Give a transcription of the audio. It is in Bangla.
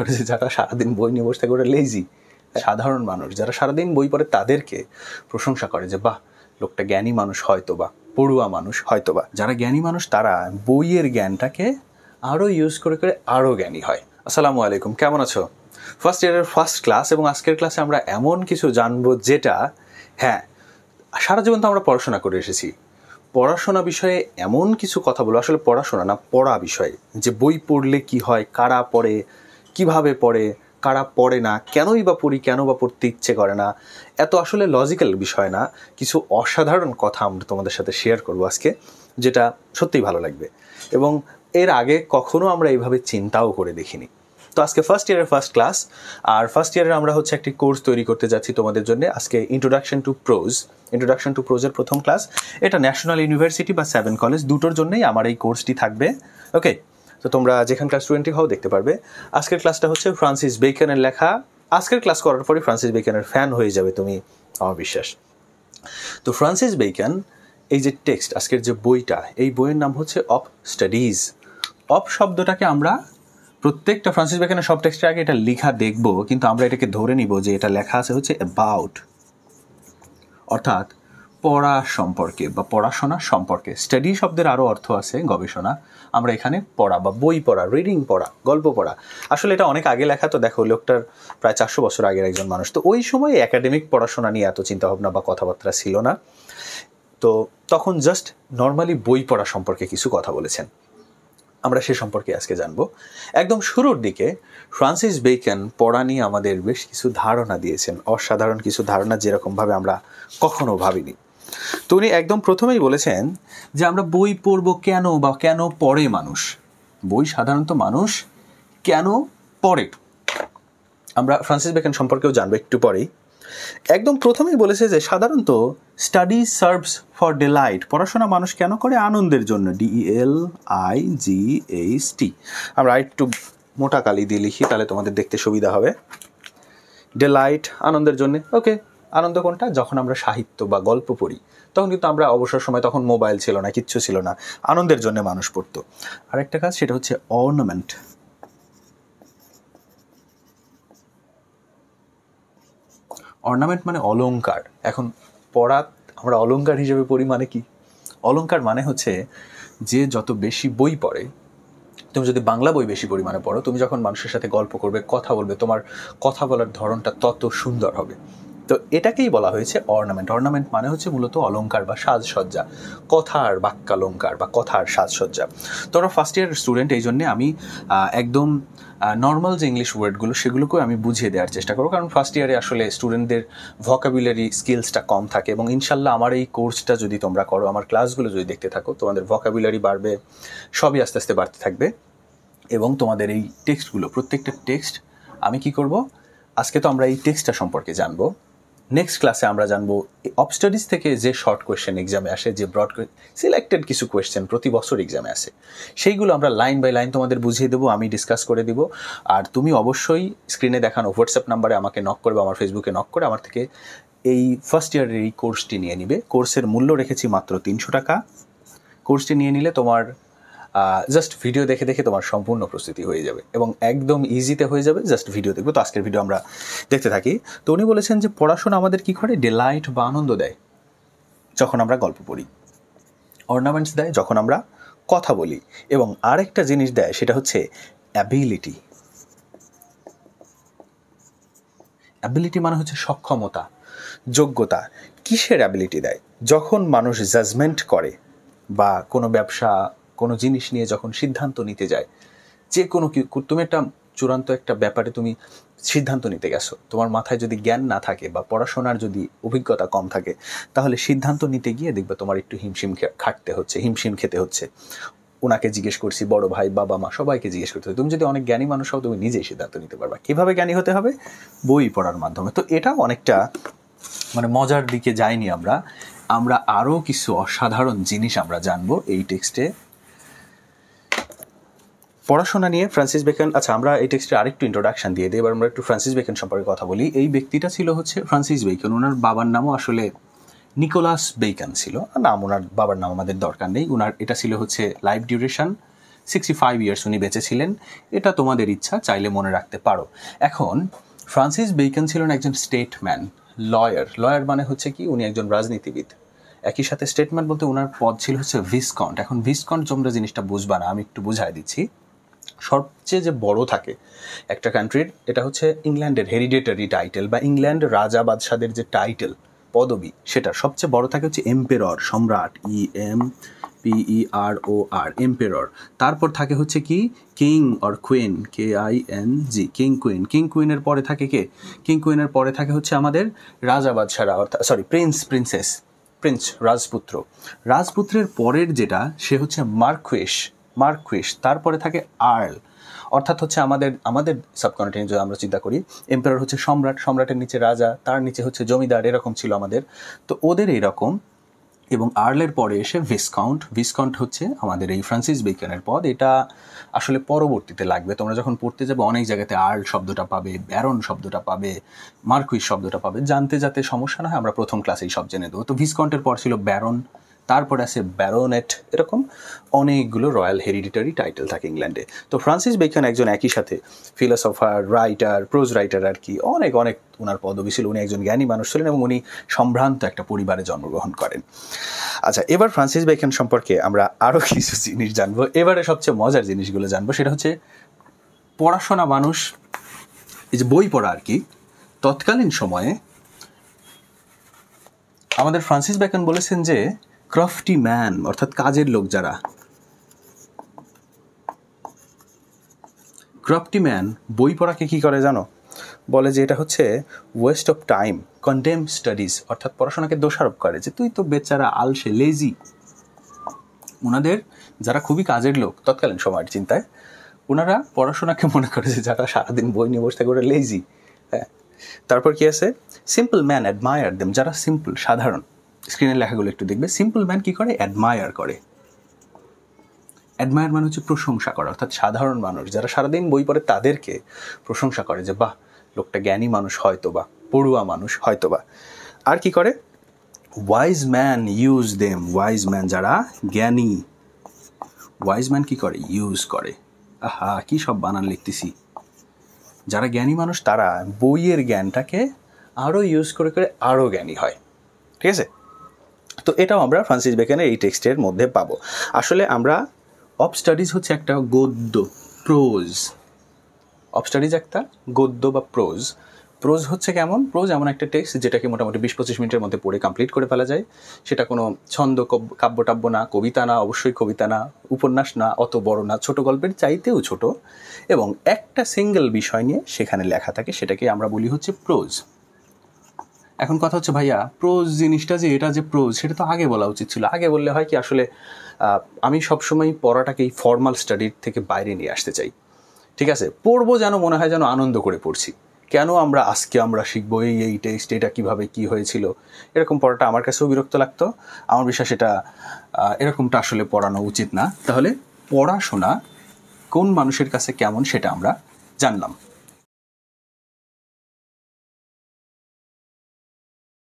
করে যারা সারাদিন বই নিয়ে বসে থাকে, ওরা লেজি সাধারণ মানুষ। যারা সারাদিন বই পড়ে, তাদেরকে প্রশংসা করে যে, বাহ, লোকটা জ্ঞানী মানুষ হয়তো বা পড়ুয়া মানুষ হয়তো বা যারা জ্ঞানী মানুষ, তারা বইয়ের জ্ঞানটাকে আরও ইউজ করে করে আরও জ্ঞানী হয়। আসসালামু আলাইকুম, কেমন আছো? ফার্স্ট ইয়ারের ফার্স্ট ক্লাস এবং আজকের ক্লাসে আমরা এমন কিছু জানব যেটা হ্যাঁ সারা জীবন তো আমরা পড়াশোনা করে এসেছি। পড়াশোনা বিষয়ে এমন কিছু কথা বলব আসলে পড়াশোনা না, পড়া বিষয়ে। যে বই পড়লে কি হয়, কারা পড়ে কীভাবে পড়ে, কারা পড়ে না, কেনই বা পড়ি, কেন বা পড়তে ইচ্ছে করে না, এত আসলে লজিক্যাল বিষয় না। কিছু অসাধারণ কথা আমরা তোমাদের সাথে শেয়ার করব আজকে, যেটা সত্যিই ভালো লাগবে। এবং এর আগে কখনো আমরা এইভাবে চিন্তাও করে দেখিনি। তো আজকে ফার্স্ট ইয়ারের ফার্স্ট ক্লাস আর ফার্স্ট ইয়ারের আমরা হচ্ছে একটি কোর্স তৈরি করতে যাচ্ছি তোমাদের জন্য। আজকে introduction to prose introduction to প্রোজের প্রথম ক্লাস এটা ন্যাশনাল ইউনিভার্সিটি বা সেভেন কলেজ দুটোর জন্যই আমার এই কোর্সটি থাকবে। ওকে তো তোমরা যেখানকার স্টুডেন্টই হও দেখতে পারবে। আজকের ক্লাসটা হচ্ছে ফ্রান্সিস বেকনের লেখা। আজকের ক্লাস করার পরে ফ্রান্সিস বেকনের ফ্যান হয়ে যাবে তুমি, আমার বিশ্বাস। তো ফ্রান্সিস বেকন এই যে টেক্সট আজকের যে বইটা, এই বইয়ের নাম হচ্ছে অফ স্টাডিজ অফ শব্দটাকে আমরা প্রত্যেকটা ফ্রান্সিস বেকনের সব টেক্সটের আগে এটা লেখা দেখব, কিন্তু আমরা এটাকে ধরে নিব যে এটা লেখা আছে হচ্ছে অ্যাবাউট অর্থাৎ পড়া সম্পর্কে বা পড়াশোনা সম্পর্কে। স্টাডি শব্দের আরও অর্থ আছে গবেষণা। আমরা এখানে পড়া বা বই পড়া রিডিং পড়া, গল্প পড়া। আসলে এটা অনেক আগে লেখা, তো দেখো লোকটার প্রায় চারশো বছর আগের একজন মানুষ। তো ওই সময় একাডেমিক পড়াশোনা নিয়ে এত চিন্তাভাবনা বা কথাবার্তা ছিল না। তো তখন জাস্ট নর্মালি বই পড়া সম্পর্কে কিছু কথা বলেছেন। আমরা সে সম্পর্কে আজকে জানব। একদম শুরুর দিকে ফ্রান্সিস বেকন পড়া নিয়ে আমাদের বেশ কিছু ধারণা দিয়েছেন। অসাধারণ কিছু ধারণা যেরকমভাবে আমরা কখনো ভাবিনি। তো উনি একদম প্রথমেই বলেছেন যে আমরা বই পড়ব কেন বা কেন পড়ে মানুষ? বই সাধারণত মানুষ কেন পড়ে? আমরা ফ্রান্সিস বেকন সম্পর্কেও জানব একটু পরেই। একদম প্রথমেই বলেছে যে সাধারণত স্টাডি সার্ভস ফর ডেলাইট পড়াশোনা মানুষ কেন করে? আনন্দের জন্য। D L I G H T আমরা একটু মোটা কালি দিয়ে লিখি, তাহলে তোমাদের দেখতে সুবিধা হবে। ডেলাইট আনন্দের জন্য। ওকে আনন্দ কোনটা যখন আমরা সাহিত্য বা গল্প পড়ি, তখন কিন্তু আমরা অবসর সময় তখন মোবাইল ছিল না, কিচ্ছু ছিল না, আনন্দের জন্য মানুষ পড়তো। আরেকটা কাজ, সেটা হচ্ছে অর্নামেন্ট অর্নামেন্ট মানে অলঙ্কার এখন পড়া, আমরা অলঙ্কার হিসেবে পড়ি মানে কি? অলঙ্কার মানে হচ্ছে যে যত বেশি বই পড়ে, তুমি যদি বাংলা বই বেশি পরিমাণে পড়ো, তুমি যখন মানুষের সাথে গল্প করবে, কথা বলবে, তোমার কথা বলার ধরনটা তত সুন্দর হবে। তো এটাকেই বলা হয়েছে অর্নামেন্ট অর্নামেন্ট মানে হচ্ছে মূলত অলঙ্কার বা সাজসজ্জা, কথার বাক্যালঙ্কার বা কথার সাজসজ্জা। তোমরা ফার্স্ট ইয়ার স্টুডেন্ট এই জন্যে আমি একদম নর্মাল যে ইংলিশ ওয়ার্ডগুলো সেগুলোকেও আমি বুঝিয়ে দেওয়ার চেষ্টা করব। কারণ ফার্স্ট ইয়ারে আসলে স্টুডেন্টদের ভকাবুলারি স্কিলসটা কম থাকে এবং ইনশাল্লাহ আমার এই কোর্সটা যদি তোমরা করো, আমার ক্লাসগুলো যদি দেখতে থাকো, তোমাদের ভকাবুলারি বাড়বে, সবই আস্তে আস্তে বাড়তে থাকবে। এবং তোমাদের এই টেক্সটগুলো প্রত্যেকটা টেক্সট আমি কি করব? আজকে তো আমরা এই টেক্সটটা সম্পর্কে জানব। নেক্সট ক্লাসে আমরা জানব অফ স্টাডিজ থেকে যে শর্ট কোয়েশ্চেন এক্সামে আসে, যে ব্রড সিলেক্টেড কিছু কোয়েশ্চেন প্রতি বছর এক্সামে আসে। সেইগুলো আমরা লাইন বাই লাইন তোমাদের বুঝিয়ে দেবো, আমি ডিসকাস করে দিব। আর তুমি অবশ্যই স্ক্রিনে দেখানো হোয়াটসঅ্যাপ নাম্বারে আমাকে নক করবে, আমার ফেসবুকে নক করে আমার থেকে এই ফার্স্ট ইয়ারের এই কোর্সটি নিয়ে নিবে। কোর্সের মূল্য রেখেছি মাত্র তিনশো টাকা। কোর্সটি নিয়ে নিলে তোমার জাস্ট ভিডিও দেখে দেখে তোমার সম্পূর্ণ প্রস্তুতি হয়ে যাবে এবং একদম ইজিতে হয়ে যাবে জাস্ট ভিডিও দেখব। তো আজকের ভিডিও আমরা দেখতে থাকি। তো উনি বলেছেন যে, পড়াশোনা আমাদের কী করে? ডিলাইট বা আনন্দ দেয়। যখন আমরা গল্প পড়ি অর্নামেন্টস দেয় যখন আমরা কথা বলি এবং আরেকটা জিনিস দেয়, সেটা হচ্ছে অ্যাবিলিটি অ্যাবিলিটি মানে হচ্ছে সক্ষমতা, যোগ্যতা। কিসের অ্যাবিলিটি দেয়? যখন মানুষ জাজমেন্ট করে বা কোনো ব্যবসা কোনো জিনিস নিয়ে যখন সিদ্ধান্ত নিতে যায়, যে কোনো তুমি একটা চূড়ান্ত একটা ব্যাপারে তুমি সিদ্ধান্ত নিতে গেছো। তোমার মাথায় যদি জ্ঞান না থাকে বা পড়াশোনার যদি অভিজ্ঞতা কম থাকে, তাহলে সিদ্ধান্ত নিতে গিয়ে দেখবে তোমার একটু হিমশিম খাটতে হচ্ছে, হিমশিম খেতে হচ্ছে। ওনাকে জিজ্ঞেস করছি, বড় ভাই, বাবা, মা, সবাইকে জিজ্ঞেস করতে তুমি যদি অনেক জ্ঞানী মানুষ হও, তুমি নিজেই সিদ্ধান্ত নিতে পারবা। কীভাবে জ্ঞানী হতে হবে? বই পড়ার মাধ্যমে। তো এটাও অনেকটা মানে মজার দিকে যাইনি আমরা। আমরা আরও কিছু অসাধারণ জিনিস আমরা জানব এই টেক্সটে। পড়াশোনা নিয়ে ফ্রান্সিস বেকন আচ্ছা আমরা এই টেক্সটে আরেকটু ইন্ট্রোডাকশন দিয়ে দিই, এবার আমরা একটু ফ্রান্সিস বেকন সম্পর্কে কথা বলি। এই ব্যক্তিটা ছিল হচ্ছে ফ্রান্সিস বেকন ওনার বাবার নামও আসলে নিকোলাস বেকন ছিল। নাম ওনার বাবার নাম আমাদের দরকার নেই। ওনার এটা ছিল হচ্ছে life duration sixty five years উনি বেঁচে ছিলেন। এটা তোমাদের ইচ্ছা, চাইলে মনে রাখতে পারো। এখন ফ্রান্সিস বেকন ছিলেন একজন স্টেটম্যান লয়ার লয়ার মানে হচ্ছে কি, উনি একজন রাজনীতিবিদ। একই সাথে স্টেটমেন্ট বলতে ওনার পদ ছিল হচ্ছে ভিসকন্ট এখন ভিসকন্ট তোমরা জিনিসটা বুঝবা না, আমি একটু বুঝাই দিচ্ছি। সবচেয়ে যে বড় থাকে একটা কান্ট্রির এটা হচ্ছে ইংল্যান্ডের হেরিডেটারি টাইটেল বা ইংল্যান্ড রাজা বাদশাদের যে টাইটেল পদবি সেটা সবচেয়ে বড় থাকে হচ্ছে এম্পেরর সম্রাট ই এম পিই আর ও আর এম্পেরর তারপর থাকে হচ্ছে কি? King or queen K I N G king queen king কুইনের পরে থাকে কে? কিং কুইনের পরে থাকে হচ্ছে আমাদের রাজা বাদশারা, অর্থাৎ সরি প্রিন্স প্রিন্সেস প্রিন্স রাজপুত্র। রাজপুত্রের পরের যেটা, সে হচ্ছে মার্কুইশ মার্কুইশ তারপরে থাকে আর্ল। অর্থাৎ হচ্ছে আমাদের আমাদের সাবকন্টিনেন্ট যদি আমরা চিন্তা করি এম্পায়ার হচ্ছে সম্রাট, সম্রাটের নিচে রাজা, তার নিচে হচ্ছে জমিদার, এরকম ছিল আমাদের। তো ওদের এইরকম এবং আর্লের পরে এসে ভিসকাউন্ট ভিসকাউন্ট হচ্ছে আমাদের এই ফ্রান্সিস বেকনের পদ। এটা আসলে পরবর্তীতে লাগবে। তোমরা যখন পড়তে যাবে, অনেক জায়গাতে আর্ল শব্দটা পাবে, ব্যারন শব্দটা পাবে মার্কুইস শব্দটা পাবে। জানতে যাতে সমস্যা না হয়, আমরা প্রথম ক্লাসেই সব জেনে দেবো। তো ভিসকাউন্টের পর ছিল ব্যারন তারপরে আছে ব্যারোনেট এরকম অনেকগুলো রয়্যাল হেরিডিটারি টাইটেল থাকে ইংল্যান্ডে। তো ফ্রান্সিস বেকন একজন একই সাথে ফিলোসফার রাইটার প্রোজ রাইটার আর কি, অনেক অনেক ওনার পদবি ছিল। উনি একজন জ্ঞানী মানুষ ছিলেন এবং উনি সম্ভ্রান্ত একটা পরিবারে জন্মগ্রহণ করেন। আচ্ছা এবার ফ্রান্সিস বেকন সম্পর্কে আমরা আরও কিছু জিনিস জানব। এবারে সবচেয়ে মজার জিনিসগুলো জানব, সেটা হচ্ছে পড়াশোনা মানুষ, এই যে বই পড়া আর কি, তৎকালীন সময়ে আমাদের ফ্রান্সিস বেকন বলেছেন যে ক্রফটি ম্যান অর্থাৎ কাজের লোক যারা। ক্রফটি ম্যান বই পড়াকে কি করে জানো? বলে যে এটা হচ্ছে waste of time contemn studies অর্থাৎ পড়াশোনাকে দোষারোপ করে যে তুই তো বেচারা আলসে লেজি ওনাদের যারা খুবই কাজের লোক, তৎকালীন সময়ের চিন্তায় ওনারা পড়াশোনাকে মনে করে যে যারা সারাদিন বই নিয়ে বসে থাকে, ওরা লেজি হ্যাঁ। তারপর কি আছে? সিম্পল ম্যান অ্যাডমায়ার দেম যারা সিম্পল সাধারণ। স্ক্রিনের লেখাগুলো একটু দেখবে। সিম্পল ম্যান কি করে? অ্যাডমায়ার করে। অ্যাডমায়ার মানে হচ্ছে প্রশংসা করা, অর্থাৎ সাধারণ মানুষ। যারা সারাদিন বই পড়ে তাদেরকে প্রশংসা করে যে, বাহ, লোকটা জ্ঞানী মানুষ হয়তো বা পড়ুয়া মানুষ হয়তো বা আর কি করে? Wise man use them wise man যারা জ্ঞানী। ওয়াইজ ম্যান কি করে? ইউজ করে। আহা, কি সব বানান লিখতেছি। যারা জ্ঞানী মানুষ, তারা বইয়ের জ্ঞানটাকে আরও ইউজ করে করে আরও জ্ঞানী হয়। ঠিক আছে? তো এটাও আমরা ফ্রান্সিস বেকেনের এই টেক্সটের মধ্যে পাবো। আসলে আমরা অফ স্টাডিজ হচ্ছে একটা গদ্য প্রোজ অফ স্টাডিজ একটা গদ্য বা প্রোজ প্রোজ হচ্ছে কেমন? প্রোজ এমন একটা টেক্সট যেটাকে মোটামুটি বিশ পঁচিশ মিনিটের মধ্যে পড়ে কমপ্লিট করে ফেলা যায়। সেটা কোনো ছন্দ কাব্যটাব্য না, কবিতা না, অবশ্যই কবিতা না, উপন্যাস না, অত বড় না, ছোট গল্পের চাইতেও ছোট। এবং একটা সিঙ্গেল বিষয় নিয়ে সেখানে লেখা থাকে, সেটাকে আমরা বলি হচ্ছে প্রোজ এখন কথা হচ্ছে, ভাইয়া প্রোজ জিনিসটা যে, এটা যে প্রোজ সেটা তো আগে বলা উচিত ছিল। আগে বললে হয় কি, আসলে আমি সবসময় পড়াটাকে এই ফর্মাল স্টাডির থেকে বাইরে নিয়ে আসতে চাই। ঠিক আছে? পড়ব যেন, মনে হয় যেন আনন্দ করে পড়ছি। কেন আমরা, আজকে আমরা শিখব, এই এই টেক্সট এটা কীভাবে কী হয়েছিল? এরকম পড়াটা আমার কাছেও বিরক্ত লাগতো। আমার বিশ্বাস এটা এরকমটা আসলে পড়ানো উচিত না। তাহলে, পড়াশোনা কোন মানুষের কাছে কেমন, সেটা আমরা জানলাম।